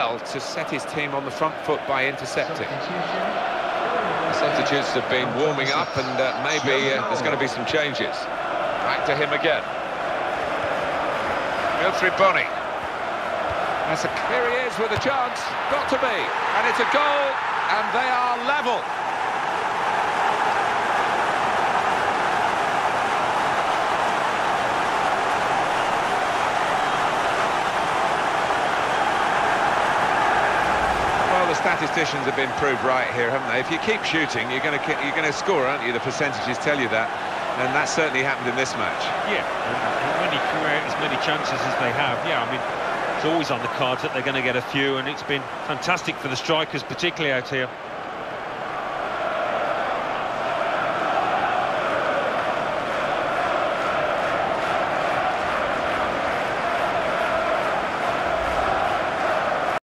well to set his team on the front foot by intercepting. The substitutes have been warming up and uh, maybe uh, there's going to be some changes. Back to him again. Wilfried Bony. That's a, here he is with a chance. Got to be. And it's a goal and they are level. the statisticians have been proved right here, haven't they? If you keep shooting, you're going to you're going to score, aren't you? The percentages tell you that, and that certainly happened in this match. Yeah, when you create as many chances as they have, yeah, I mean, it's always on the cards that they're going to get a few, and it's been fantastic for the strikers, particularly out here.